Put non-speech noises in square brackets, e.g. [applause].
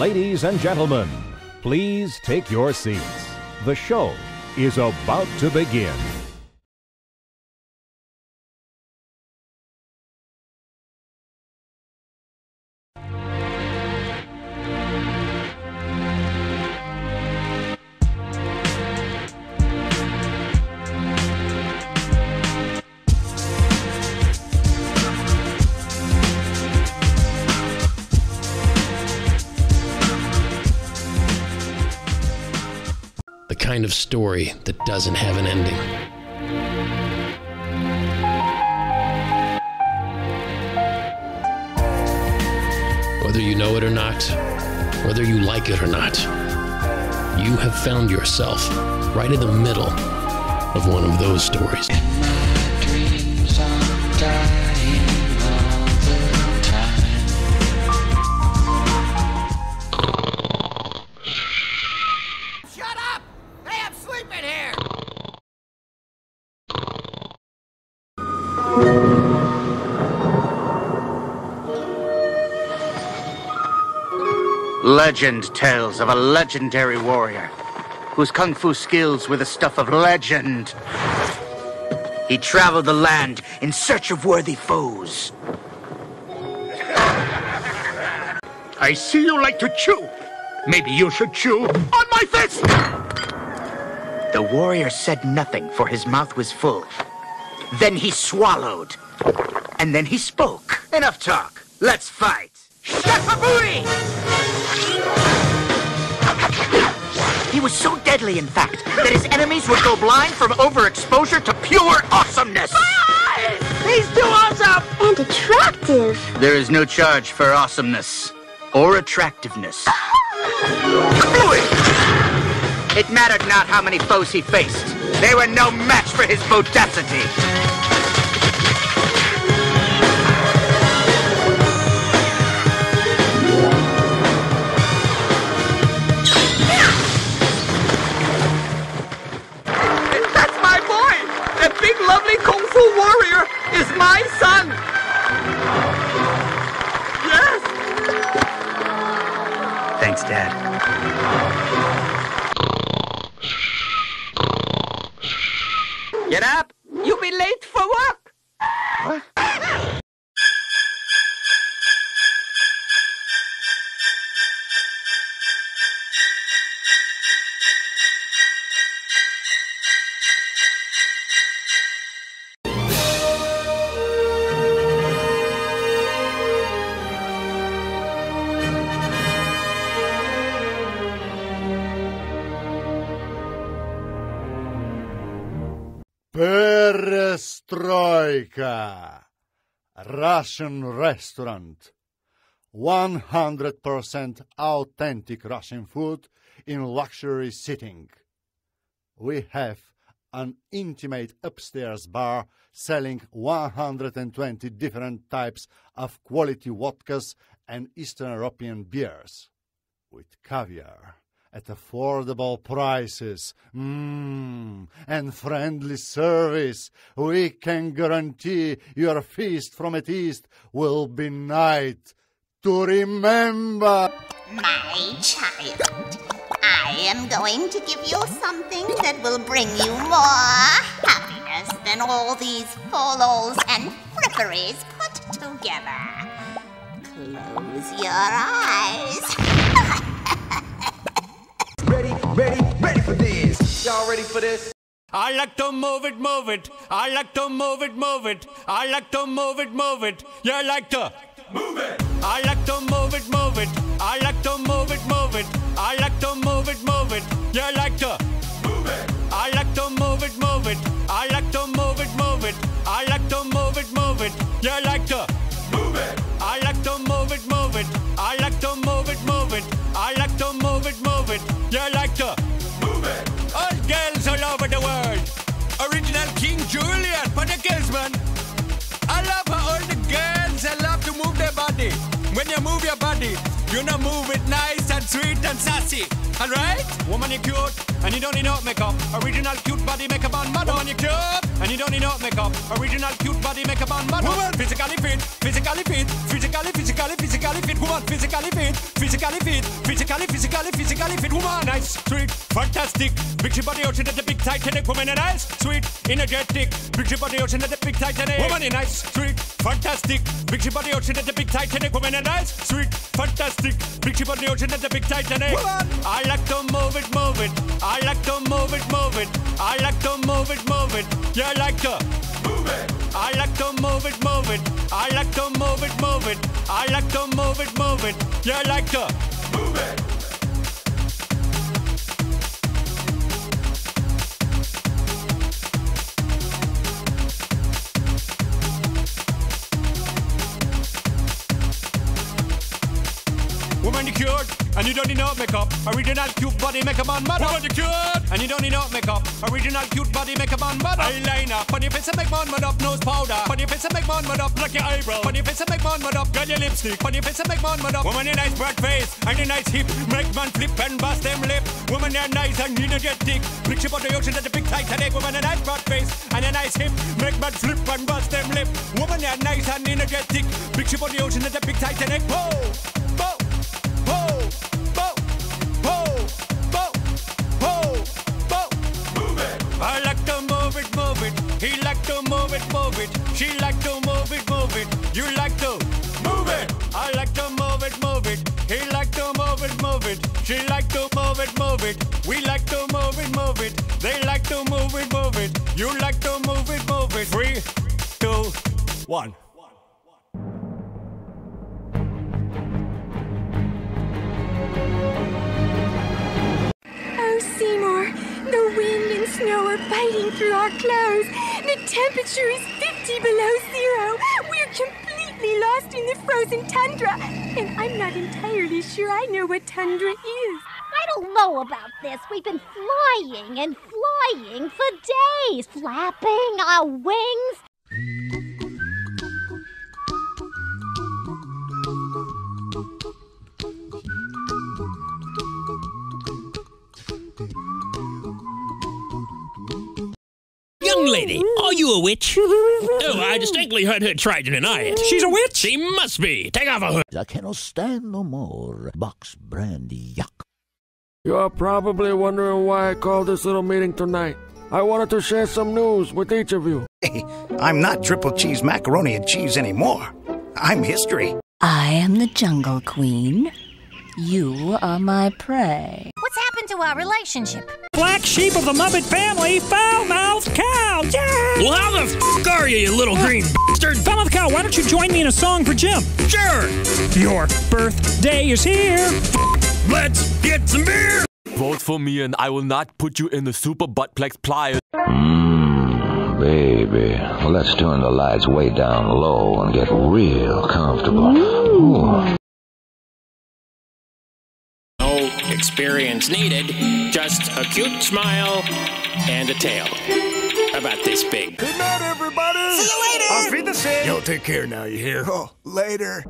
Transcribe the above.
Ladies and gentlemen, please take your seats. The show is about to begin. Kind of story that doesn't have an ending. Whether you know it or not, whether you like it or not, you have found yourself right in the middle of one of those stories. Legend tells of a legendary warrior whose kung fu skills were the stuff of legend. He traveled the land in search of worthy foes. [laughs] I see you like to chew. Maybe you should chew on my fist! The warrior said nothing, for his mouth was full. Then he swallowed. And then he spoke. Enough talk. Let's fight. Shakaburi! He was so deadly, in fact, that his enemies would go blind from overexposure to pure awesomeness. He's too awesome! and attractive. There is no charge for awesomeness or attractiveness. It mattered not how many foes he faced. They were no match for his bodacity. Lovely Kung Fu warrior is my son! Yes! Thanks, Dad. Perestroika. Russian restaurant. 100% authentic Russian food in luxury sitting. We have an intimate upstairs bar selling 120 different types of quality vodkas and Eastern European beers with caviar at affordable prices mm, and friendly service. We can guarantee your feast from a east will be night to remember. My child, I am going to give you something that will bring you more happiness than all these folos and fripperies put together. Close your eyes. Ready, ready, for this. Y'all ready for this? I like to move it, move it. I like to move it, move it. I like to move it, move it. You like to move it. I like to move it, move it. I like to move it, move it. I like to move it, move it. You like to move it. I like to move it, move it. I like to move it, move it. I like to move it, move it. You like to girls, man. I love how all the girls they love to move their body. When you move your body, You know, move it nice and sweet and sassy. Alright? Woman, you cute, and you don't need no makeup. Original cute body makeup on model. Woman, you cute, and you don't need no makeup. Original cute body makeup on model. Woman, physically fit, physically fit, physically, physically, physically fit. Woman, physically fit, physically fit, physically, physically, physically fit. Woman, nice, sweet, fantastic. Big body ocean at the big Titanic. Woman, and nice, sweet, energetic. Big body ocean at the big Titanic. Woman, and nice, sweet, fantastic. Big body ocean at the big Titanic. Woman, and nice, sweet, fantastic. Big ship body ocean at the big Titanic. I like to move it, move it. I like to move it, move it. I like to move it, move it. Yeah, I like to move it. I like to move it, move it. I like to move it, move it. I like to move it, move it. Yeah, I like to move it. Woman, and you don't need no makeup. Original cute body makeup on mud. Woman, you cute, and you don't need no makeup. Original cute body makeup on mud. Eyeliner, put your face and make mon mud up. Nose powder, your face and make mon mud up. Pluck your eyebrow, your face and make mon mud up. Girl, your lipstick, your face and make mon mud up. Woman, you nice broad face, and your nice hip. Make man flip and bust them lip. Woman, you're nice and energetic. Big ship on the ocean at the big Titanic. Woman, a nice broad face, and a nice hip. Make man flip and bust them lip. Woman, you're nice and energetic. Big ship on the ocean at the big Titanic. Whoa, it. She like to move it, move it. You like to move it. I like to move it, move it. He like to move it, move it. She like to move it, move it. We like to move it, move it. They like to move it, move it. You like to move it, move it. Three, two, one. Oh, Seymour, the wind and snow are biting through our clothes. Temperature is 50 below zero. We're completely lost in the frozen tundra. And I'm not entirely sure I know what tundra is. I don't know about this. We've been flying and flying for days, flapping our wings. Lady, are you a witch? oh, I distinctly heard her try to deny it. She's a witch? She must be. Take off her hood. I cannot stand no more. Box brandy, yuck. You're probably wondering why I called this little meeting tonight. I wanted to share some news with each of you. Hey, I'm not triple cheese macaroni and cheese anymore. I'm history. I am the Jungle Queen. You are my prey. What's happened to our relationship? Black sheep of the Muppet family, foul-mouthed cow. Yeah. Well, how the f are you, you little green bastard? Foul-mouthed cow, why don't you join me in a song for Jim? Sure. Your birthday is here. Let's get some beer. Vote for me and I will not put you in the super buttplex pliers. Mmm, baby. Let's turn the lights way down low and get real comfortable. Ooh. No experience needed, just a cute smile and a tail. About this big. Good night, everybody. See you later. Auf Wiedersehen. Yo, take care now, you hear? Oh, later.